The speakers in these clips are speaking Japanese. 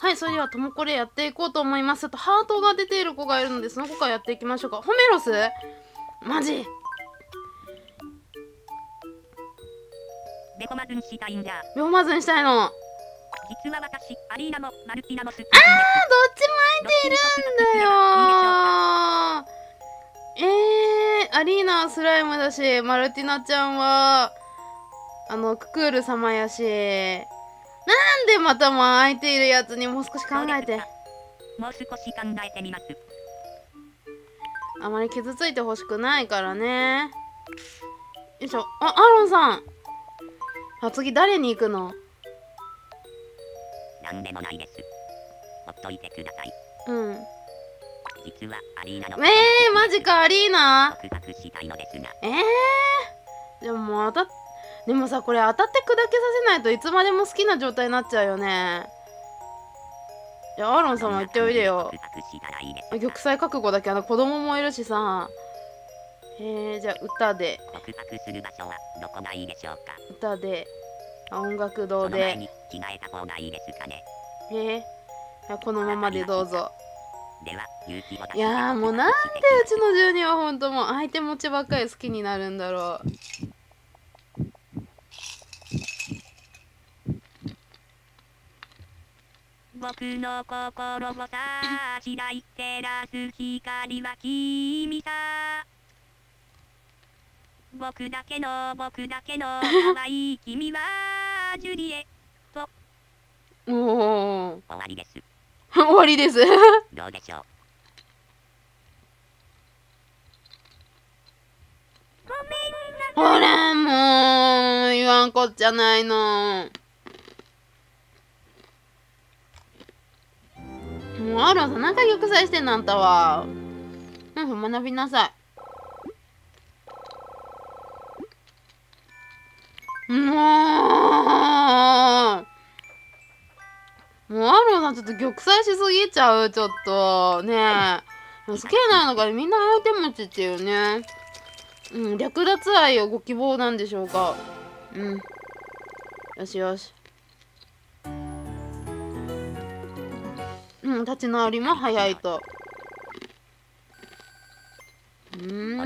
はいそれではともこれやっていこうと思います。とハートが出ている子がいるのでその子からやっていきましょうか。ホメロス？マジ？ベコマズンしたいんじゃ。秒マズにしたいの。あーどっ実は私、アリーナもマルティナもすっちも空いているんだよ。えー、アリーナはスライムだしマルティナちゃんはあのククール様やしなんでまたも空いているやつにもう少し考えて。もう少し考えてみます。あまり傷ついてほしくないからね。よいしょ。あアロンさん。あ次誰に行くの？なんでもないです。ほっといてください。うん。実はアリーナのえー、マジかアリーナ？告白したいのですが、えー、でももう当たっでもさこれ当たって砕けさせないといつまでも好きな状態になっちゃうよね。じゃあアーロンさんも言っておいでよ。玉砕覚悟だけあの子供もいるしさ。えー、じゃあ歌で。告白する場所はどこがいいでしょうか？歌で。あ音楽堂で。着替えた方がいいですかね？このままでどうぞ。では、いやーもうなんでうちの住人はほんともう相手持ちばっかり好きになるんだろう僕の心をさしらい照らす光は君さ僕だけの僕だけの可愛い君はジュリエおお終わりです。終わりです。どうでしょう？ほらもう言わんこっちゃないのもうアロンさん何回玉砕してんのあんたは。うん学びなさい。もう。もうアロンさんちょっと玉砕しすぎちゃうちょっと。ねえ。好きなのかみんな相手持ちっていうね。うん、略奪愛をご希望なんでしょうか。うん。よしよし。うん、立ち直りも早いと。うん。ア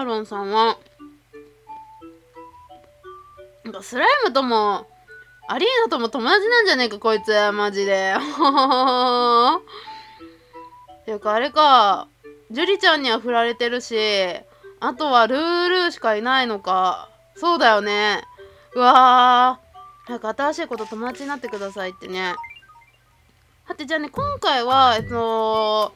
ーロンさんは、なんかスライムとも、アリーナとも友達なんじゃねえか、こいつ、マジで。ていうか、あれか、ジュリちゃんには振られてるし、あとはルールーしかいないのか。そうだよね。うわー。なんか新しい子と友達になってくださいってね。はて、じゃあね、今回は、えっと、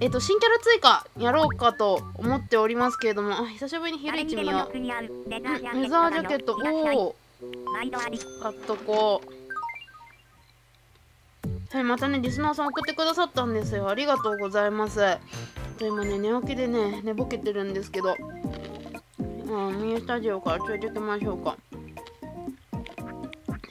えっと、新キャラ追加やろうかと思っておりますけれども、あ久しぶりに昼誰にでも一見ようレザージャ。ケット、いらっしゃいおお、買っとこう。はい、またね、リスナーさん送ってくださったんですよ。ありがとうございます。今ね、寝起きでね、寝ぼけてるんですけど、うん、ミニスタジオから連れてきましょうか。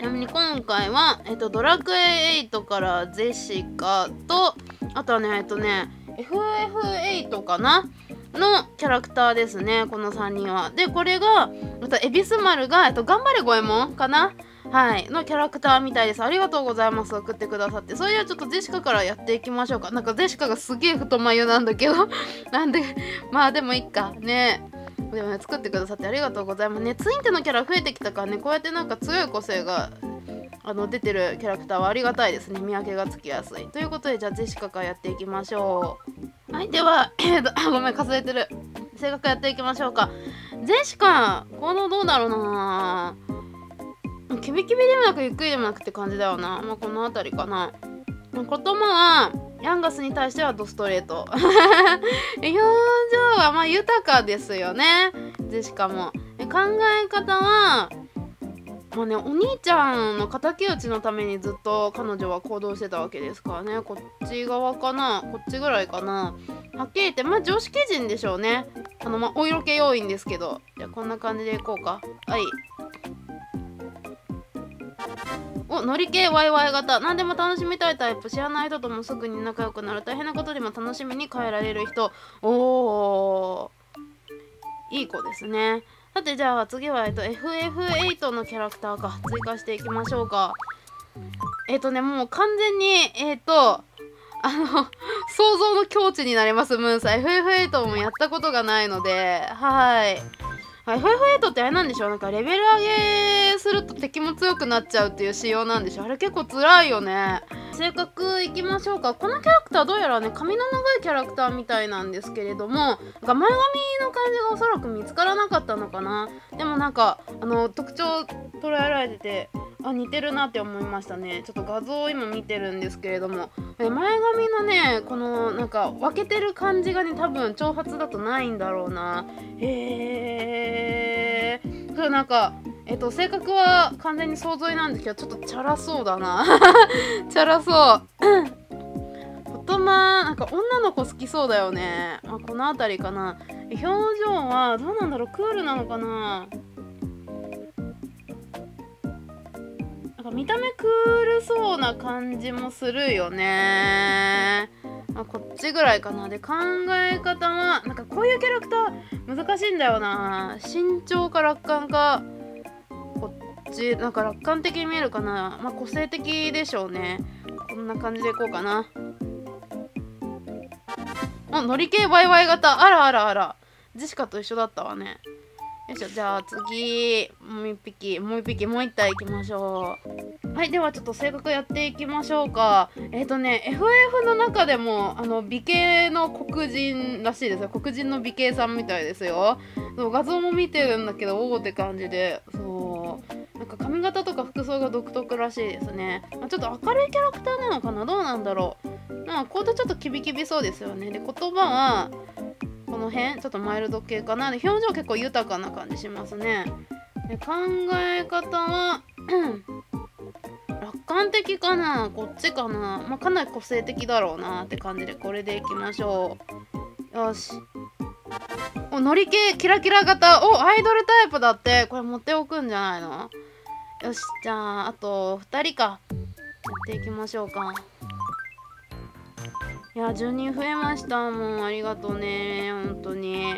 ちなみに今回は、えっと、ドラクエ8からゼシカと、あとはね、えっとね、FF8 かなのキャラクターですね、この3人は。で、これが、あと、エビス丸が、えっと、頑張れゴエモンかな？はい、のキャラクターみたいです。ありがとうございます。送ってくださって。それではちょっとジェシカからやっていきましょうか。なんかジェシカがすげえ太眉なんだけど。なんで、まあでもいいか。ねえでもね、作ってくださってありがとうございます。ね、ツインテのキャラ増えてきたからね、こうやってなんか強い個性があの出てるキャラクターはありがたいですね。見分けがつきやすい。ということで、じゃあジェシカからやっていきましょう。はい、では、えーと、あ、ごめん、数えてる。正確やっていきましょうか。ジェシカ、行動どうだろうなキビキビでもなくゆっくりでもなくって感じだよな。まあ、この辺りかな。言葉は、ヤンガスに対してはドストレート。表情はまあ豊かですよね。ジェシカも。考え方は、まあね、お兄ちゃんの敵討ちのためにずっと彼女は行動してたわけですからね。こっち側かな？こっちぐらいかな？はっきり言って、まあ常識人でしょうね。あの、まあお色気要因ですけど。じゃあこんな感じでいこうか。はい。お乗り系ワイワイ型。何でも楽しみたいタイプ。知らない人ともすぐに仲良くなる。大変なことでも楽しみに変えられる人。おー。いい子ですね。さてじゃあ次は、えっと、FF8 のキャラクターか。追加していきましょうか。えっ、とねもう完全にえっ、とあの想像の境地になりますムーンさん。FF8 もやったことがないので。はい。FF8 ってあれなんでしょう。なんかレベル上げすると敵も強くなっちゃうっていう仕様なんでしょあれ結構辛いよね。性格いきましょうか。このキャラクターどうやらね髪の長いキャラクターみたいなんですけれどもなんか前髪の感じがおそらく見つからなかったのかな。でもなんかあの特徴捉えられててあ似てるなって思いましたね。ちょっと画像を今見てるんですけれども。前髪のねこのなんか分けてる感じがね多分長髪だとないんだろうな。へえそれなんかえっと性格は完全に想像なんですけどちょっとチャラそうだな。チャラそう。言葉なんか女の子好きそうだよね、まあ、この辺りかな。表情はどうなんだろう。クールなのかな。なんか見た目クールそうな感じもするよね。まあ、こっちぐらいかな。で考え方はなんかこういうキャラクター難しいんだよな。身長か楽観かこっちなんか楽観的に見えるかな。まあ個性的でしょうね。こんな感じでいこうかな。あ乗り系ワイワイ型。あらあらあら。ジェシカと一緒だったわね。よいしょじゃあ次もう一匹もう一匹もう一体いきましょう。はいではちょっと性格やっていきましょうか。えっ、ー、とね FF の中でもあの美形の黒人らしいですよ。黒人の美形さんみたいですよ。そう画像も見てるんだけどおおって感じで。そうなんか髪型とか服装が独特らしいですね、ま、ちょっと明るいキャラクターなのかな？どうなんだろう。まあコードちょっとキビキビそうですよね。で言葉はの辺ちょっとマイルド系かな。で表情結構豊かな感じしますね。で考え方は楽観的かな。こっちかな。まあ、かなり個性的だろうなって感じでこれでいきましょう。よし。お乗り系キラキラ型。おアイドルタイプだって。これ持っておくんじゃないの？よし。じゃああと2人か。やっていきましょうか。いや10人増えましたもうありがとうね。本当に。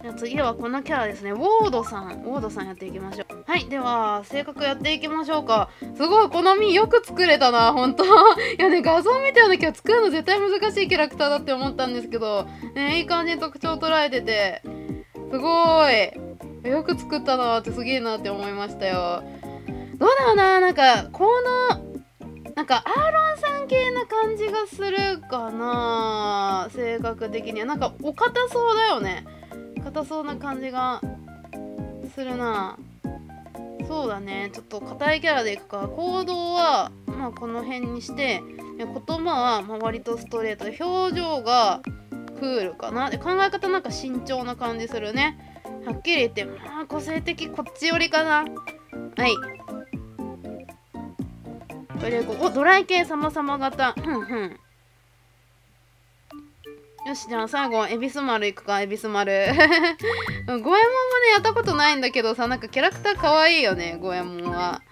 じゃあ次はこのキャラですね。ウォードさん。ウォードさんやっていきましょう。はいでは性格やっていきましょうか。すごいこの実よく作れたな。本当。いやね画像見たような今日作るの絶対難しいキャラクターだって思ったんですけど。ねいい感じに特徴捉えてて。すごい。よく作ったなってすげえなって思いましたよ。どうだろうななんかこのなんかアーロンさん系な感じがするかな性格的には。なんかお堅そうだよね。硬そうな感じがするな。そうだね。ちょっと硬いキャラでいくか。行動はまあこの辺にして言葉はま割とストレートで表情がクールかな。で考え方なんか慎重な感じするね。はっきり言ってまあ個性的こっち寄りかな。はい。これおドライ系様々型。ふんふん。よしじゃあ最後恵比寿丸いくか恵比寿丸。五右衛門もねやったことないんだけどさなんかキャラクターかわいいよね五右衛門は。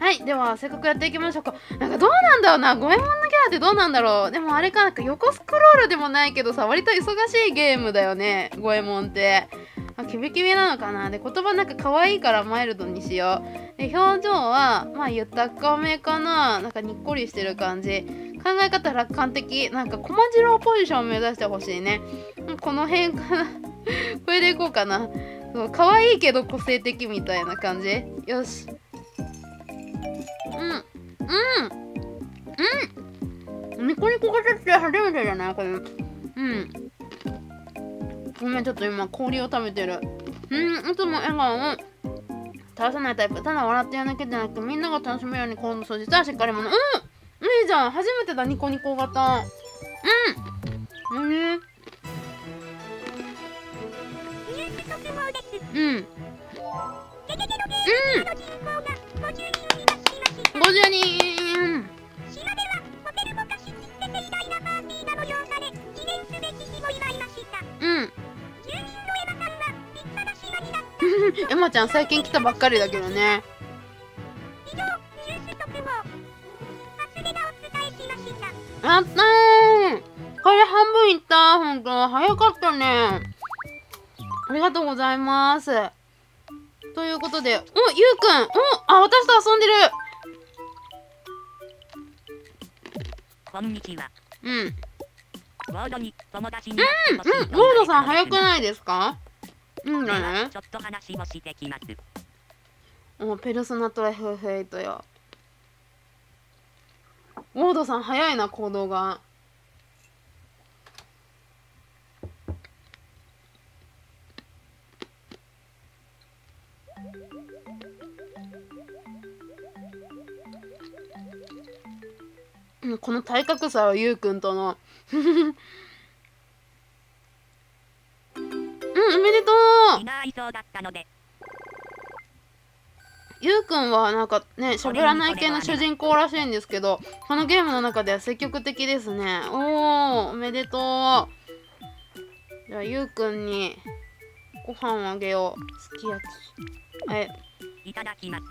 はいではせっかくやっていきましょうか。なんかどうなんだろうな五右衛門のキャラってどうなんだろう。でもあれかなんか横スクロールでもないけどさ割と忙しいゲームだよね五右衛門って。あキビキビなのかな？で言葉なんか可愛いからマイルドにしよう。で表情はまあ豊かめかな。なんかにっこりしてる感じ。考え方楽観的。なんか駒次郎ポジション目指してほしいね。この辺かな。これでいこうかな。そう可愛いけど個性的みたいな感じ。よし。うん。うん。うん。ニコニコ型って初めてじゃない？これ。うん。ごめんちょっと今氷を食べてる。うんいつも笑顔を倒さないタイプ。ただ笑ってやるだけじゃなくてみんなが楽しめるように今度掃除したらしっかり者うんいいじゃん初めてだニコニコ型。うん。何うん。うん。50人エマちゃん最近来たばっかりだけどね。あったー。これ半分いった。ほんと。早かったね。ありがとうございます。ということで。おゆうくん。おあ私と遊んでる。こんにちは。うんうん。ボードに友達にうんロードさん早くないですか？うんだね。ちょっと話をしてきます。おペルソナと FF8 よ。ウォードさん早いな行動が。この体格差はゆうくんとの。いそうだったので、ゆうくんはなんかね喋らない系の主人公らしいんですけどこのゲームの中では積極的ですね。おーおめでとう。じゃあゆうくんにご飯をあげよう。すき焼き。はいいただきます。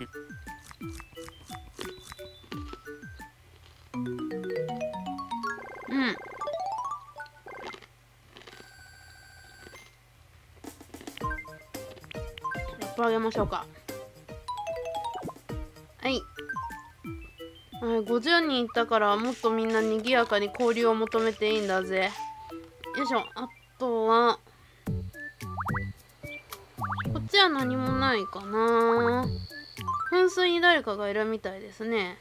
あげましょうか。はい。50人いったからもっとみんな賑やかに交流を求めていいんだぜ。よいしょ。あとはこっちは何もないかな。噴水に誰かがいるみたいですね。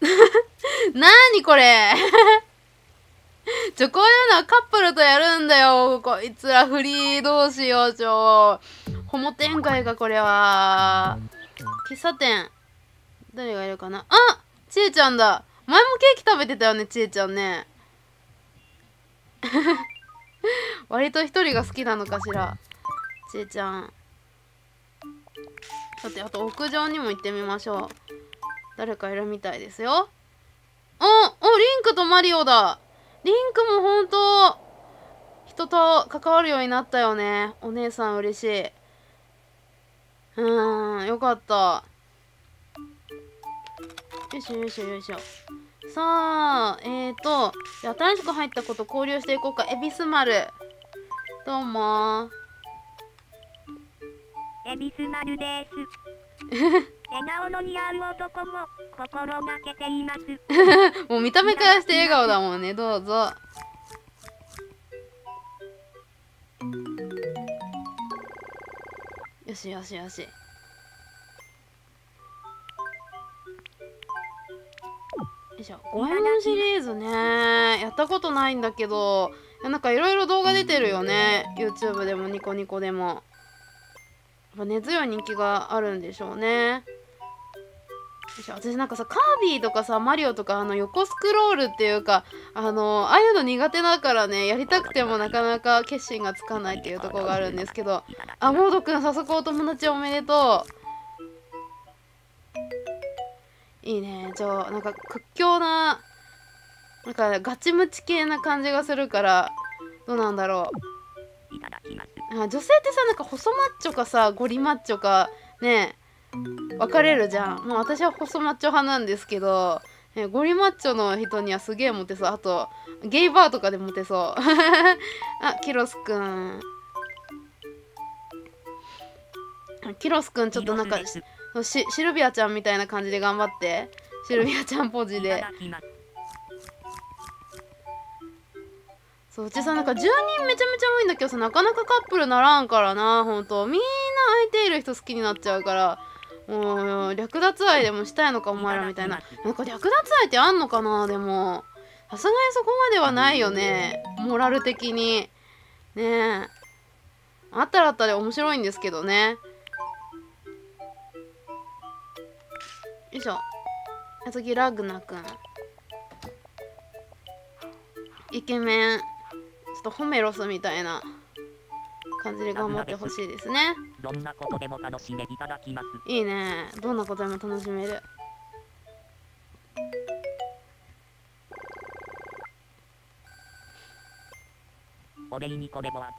なにこれ。ちょ、こういうのはカップルとやるんだよ。こいつらフリー同士よう、ちょ。ホモ展開か、これは。喫茶店。誰がいるかなあちえちゃんだ。前もケーキ食べてたよね、ちえちゃんね。割と一人が好きなのかしら。ちえちゃん。さて、あと屋上にも行ってみましょう。誰かいるみたいですよ。おおリンクとマリオだリンクもほんと人と関わるようになったよねお姉さん嬉しいうーんよかった。よいしょよいしょよいしょ。さあえーと新しく入ったこと交流していこうか。恵比寿丸どうも。エビスマルです。笑顔の似合う男も心がけています。もう見た目からして笑顔だもんね。どうぞよしよしよし。よいしょ。五円シリーズね。やったことないんだけど。なんかいろいろ動画出てるよね。YouTube でもニコニコでも。やっぱ根強い人気があるんでしょうね。私なんかさカービィとかさマリオとかあの横スクロールっていうかあのああいうの苦手だからねやりたくてもなかなか決心がつかないっていうところがあるんですけどあモードくん早速お友達おめでとういいねじゃあなんか屈強ななんかガチムチ系な感じがするからどうなんだろう。あ女性ってさなんか細マッチョかさゴリマッチョかねえ分かれるじゃん。もう私は細マッチョ派なんですけど、ね、ゴリマッチョの人にはすげえモテそう。あとゲイバーとかでモテそう。あキロスくんキロスくんちょっとなんかシルビアちゃんみたいな感じで頑張って。シルビアちゃんポジで。そううちさなんか10人めちゃめちゃ多いんだけどさなかなかカップルならんからなほんとみんな空いている人好きになっちゃうからもう略奪愛でもしたいのかお前らみたいな。なんか略奪愛ってあんのかなでも。さすがにそこまではないよね。モラル的に。ねえ。あったらあったで面白いんですけどね。よいしょ。次ラグナくんイケメン。ちょっとホメロスみたいな感じで頑張ってほしいですねどんなことでも楽しんでいただきます。いいねどんなことでも楽しめるお礼にこれもある。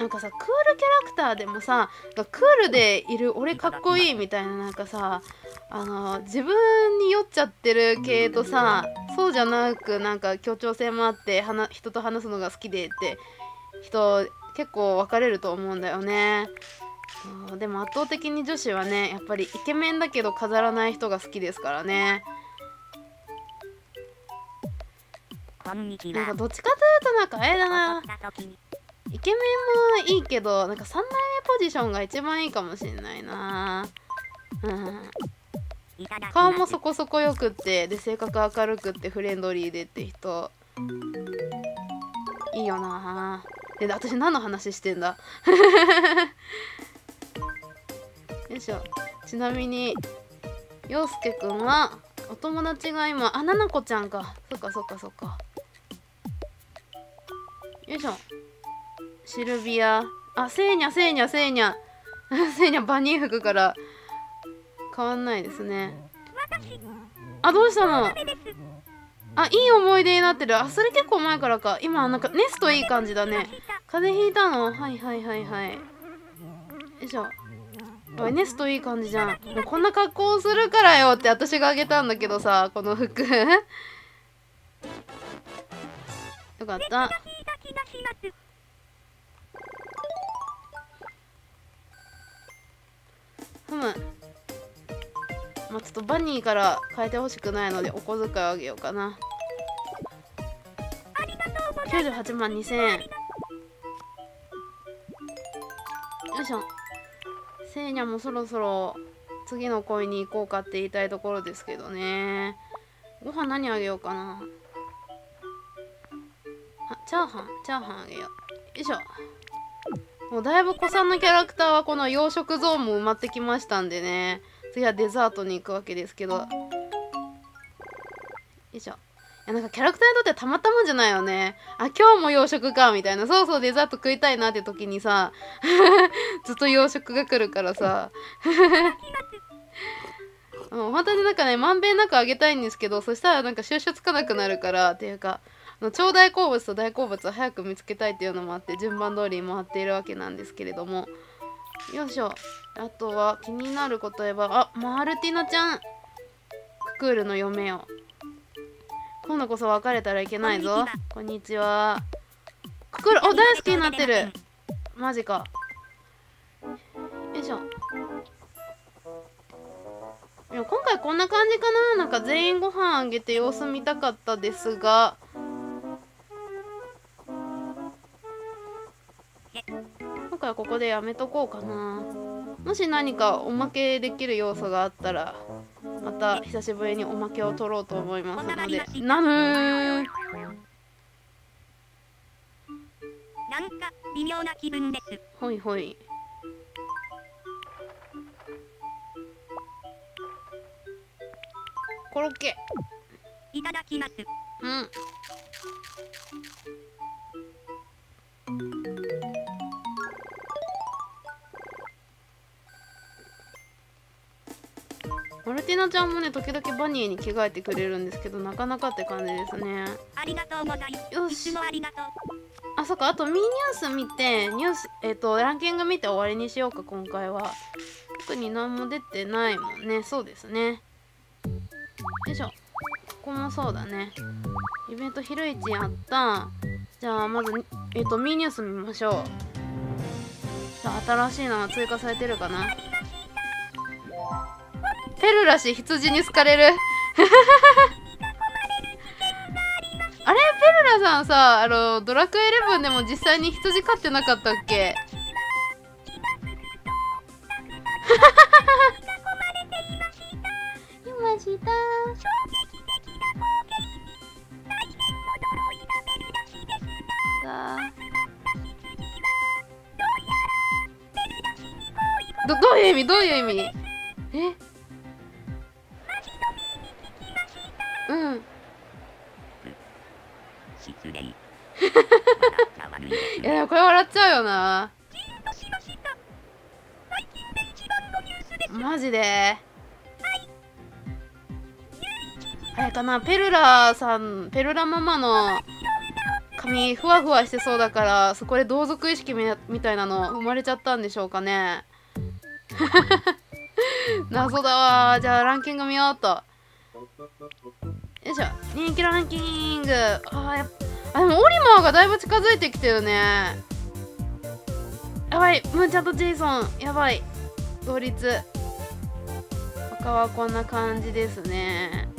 なんかさクールキャラクターでもさクールでいる俺かっこいいみたいななんかさあの自分に酔っちゃってる系とさそうじゃなくなんか協調性もあって話人と話すのが好きでって人結構分かれると思うんだよね。でも圧倒的に女子はねやっぱりイケメンだけど飾らない人が好きですからね。なんかどっちかというとなんかあれだな。イケメンもいいけどなんか3代目ポジションが一番いいかもしれないな。顔もそこそこよくってで性格明るくってフレンドリーでって人。いいよなで私何の話してんだ？よいしょ。ちなみに陽介くんはお友達が今あななこちゃんか。そっかそっかそっか。よいしょ。シルビア。あセーニャセーニャセーニャ。セーニャ バニー服から。変わんないですね。あどうしたの？あいい思い出になってる。あそれ結構前からか。今なんかネストいい感じだね。風邪ひいたの？はいはいはいはい。よいしょおいネストいい感じじゃん。もうこんな格好するからよって私があげたんだけどさこの服。よかった。ふむ。まあちょっとバニーから変えてほしくないのでお小遣いあげようかな。ありがとうござい98万2000円。よいしょせいにゃもそろそろ次の恋に行こうかって言いたいところですけどね。ご飯何あげようかな。あチャーハン。チャーハンあげよう。よいしょ。もうだいぶ子さんのキャラクターはこの養殖ゾーンも埋まってきましたんでね。次はデザートに行くわけですけど。やなんかキャラクターにとってはたまったもんじゃないよね。あ今日も洋食かみたいな。そうそうデザート食いたいなって時にさ ずっと洋食が来るからさ。もう本当になんかねまんべんなくあげたいんですけどそしたらなんか収集つかなくなるからっていうかあの超大好物と大好物を早く見つけたいっていうのもあって順番通りに回っているわけなんですけれども。よいしょ。あとは気になること言えばあマルティナちゃん。ククールの嫁よ今度こそ別れたらいけないぞ。こんにちは。ククールお大好きになってる。マジか。よいしょ。いや今回こんな感じかな。なんか全員ご飯あげて様子見たかったですが。今回はここでやめとこうかな。もし何かおまけできる要素があったらまた久しぶりにおまけを取ろうと思いますので。ナムーなんか微妙な気分です。ほいほい。コロッケ。いただきます。うんマルティナちゃんもね時々バニーに着替えてくれるんですけどなかなかって感じですね。ありがとうございます。よし。ありがとう。あそっか。あとミーニュース見てニュースえっ、とランキング見て終わりにしようか今回は。特に何も出てないもんね。そうですね。よいしょ。ここもそうだね。イベント昼市やった。じゃあまずえっ、とミーニュース見ましょう。新しいのが追加されてるかなペルラ氏羊に好かれる。あれ？ペルラさんさあのドラクエ11でも実際に羊飼ってなかったっけ？失礼い。いやこれ笑っちゃうよな。マジで。あれかなペルラさんペルラママの髪ふわふわしてそうだからそこで同族意識みみたいなの生まれちゃったんでしょうかね。謎だわ。じゃあランキング見ようとよいしょ人気ランキング。あーやっあでもオリマーがだいぶ近づいてきてるね。やばいムーちゃんとジェイソン。やばい同率。他はこんな感じですね。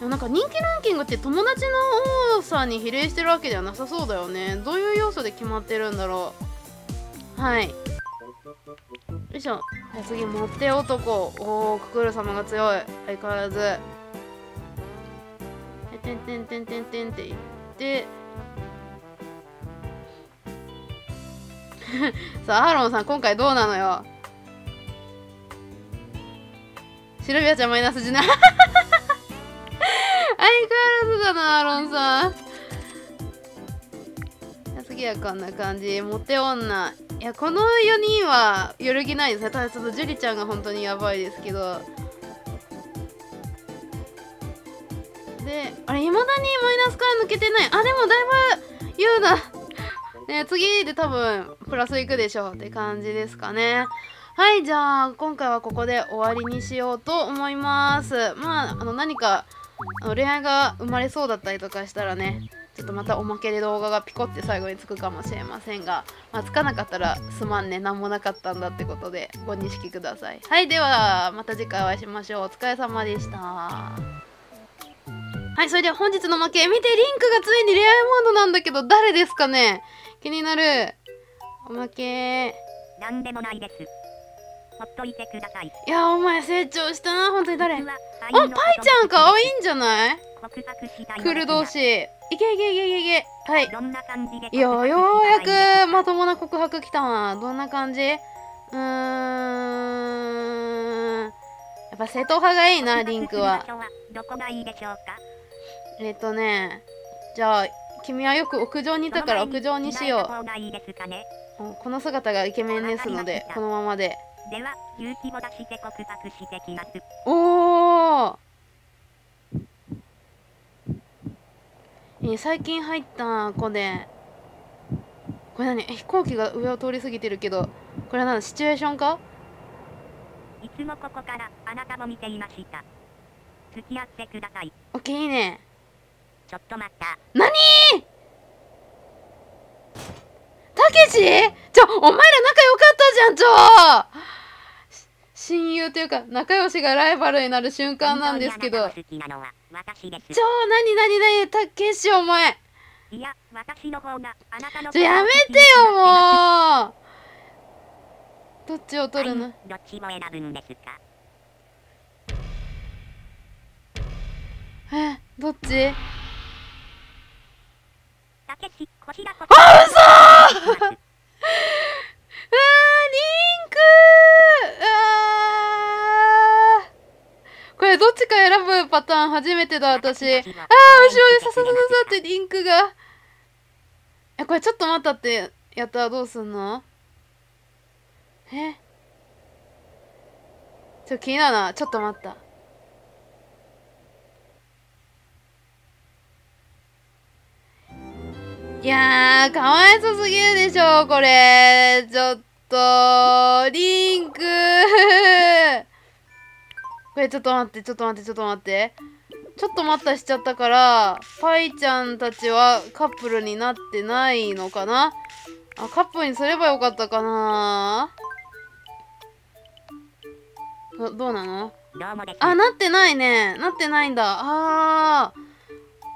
でもなんか人気ランキングって友達の多さに比例してるわけではなさそうだよね。どういう要素で決まってるんだろう。はい。よいしょ。じゃあ次モテ男。おおククル様が強い。相変わらず。てんてんてんてんてんって言って。さあアーロンさん今回どうなのよ。シルビアちゃんマイナス1な。相変わらずだなアーロンさん。次はこんな感じ。モテ女。いやこの4人は揺るぎないですね。ただちょっとジュリちゃんが本当にやばいですけど。であれいまだにマイナスから抜けてない。あでもだいぶ言うだ ね次で多分プラスいくでしょうって感じですかね。はいじゃあ今回はここで終わりにしようと思います。まああの何か恋愛が生まれそうだったりとかしたらねちょっとまたおまけで動画がピコって最後につくかもしれませんが、まあ、つかなかったらすまんね。何もなかったんだってことでご認識ください。はいではまた次回お会いしましょう。お疲れ様でした。はいそれでは本日の負け見てリンクがついに恋愛モードなんだけど誰ですかね？気になる。おまけ。なんでもないです。ほっといてください。いやお前成長したな。本当に誰？あパイちゃんか。わいいんじゃない？クール同士いけいけいけいけいけ。はい。どんな感じでいやようやくまともな告白来たわどんな感じ？うーん。やっぱ瀬戸派がいいなリンクは。告白する場所どこがいいでしょうかえっとねじゃあ君はよく屋上にいたから屋上にしよう。うんこの姿がイケメンですのでこのままで。では、勇気を出して告白してきます。おお、えー最近入った子でこれ何？え飛行機が上を通り過ぎてるけどこれは何？シチュエーションか？いつもここからあなたを見ていました。付き合ってください。オッケーいいね。ちょっと待った。何？たけし？ちょお前ら仲良かったじゃんちょ。し親友というか仲良しがライバルになる瞬間なんですけど。本当にあ。何何何たけしお前。いや、私の方があなたのちょやめてよもうどっちを取るのはいどっちも選ぶんですかえどっち？たけし、こちらこあ嘘！そ。あ ーリンクあー！こどっちか選ぶパターン初めてだ私。あー後ろでさささささってリンクが。えこれちょっと待ったってやったらどうすんの？え？ちょっと気になるな。ちょっと待った。いやーかわいそすぎるでしょこれ。ちょっとリンク。れちょっと待ってちょっと待ってちょっと待って。ちょっと待ったしちゃったからパイちゃんたちはカップルになってないのかな？あカップルにすればよかったかな？どどうなの？あなってないね。なってないんだ。あー。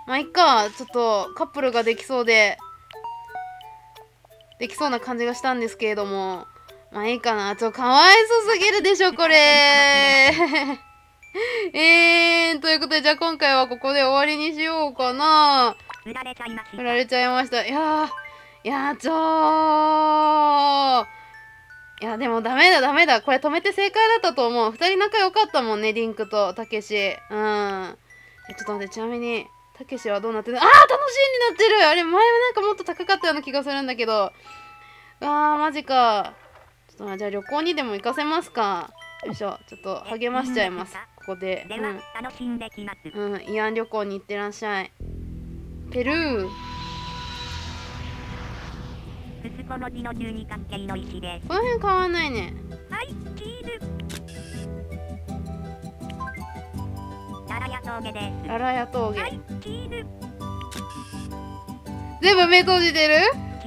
まあいっか。ちょっとカップルができそうでできそうな感じがしたんですけれども。まあいいかな。ちょっとかわいそすぎるでしょこれ。えー、ということでじゃあ今回はここで終わりにしようかな。振られちゃいました。振られちゃいました。いやーいやーちょー。いやでもダメだダメだ。これ止めて正解だったと思う。二人仲良かったもんねリンクとたけし。うん。えちょっと待ってちなみにたけしはどうなってるあー楽しいになってる。あれ前はなんかもっと高かったような気がするんだけど。あーマジか。ちょっとまあじゃあ旅行にでも行かせますか。よいしょ。ちょっと励ましちゃいますここで。では、楽しんできます。うん、うん、慰安旅行に行ってらっしゃい。ペルー。この字の十二角形の石で。す。この辺変わんないね。はい、はいチーズララヤ峠です。ララヤ峠はいチーズ全部目閉じてる？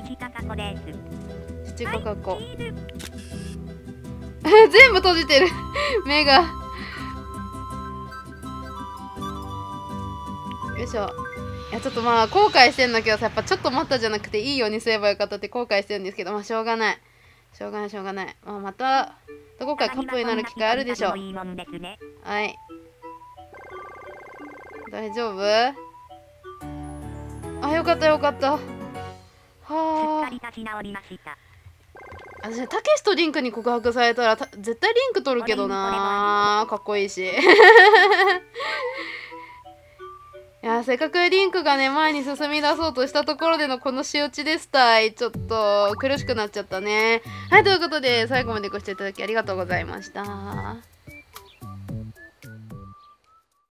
父かかこです。七かかこ。チーズ 全部閉じてる。目がよいしょ。いやちょっとまあ後悔してんだけどさやっぱちょっと待ったじゃなくていいようにすればよかったって後悔してるんですけどまあしょうがない。しょうがないしょうがない。まあまたどこかカップになる機会あるでしょう。はい。大丈夫？あよかったよかった。はあ。私ねたけしとリンクに告白されたらた絶対リンク取るけどな。かっこいいしいやせっかくリンクがね前に進み出そうとしたところでのこの仕打ちでしたい。ちょっと苦しくなっちゃったね。はいということで最後までご視聴いただきありがとうございました。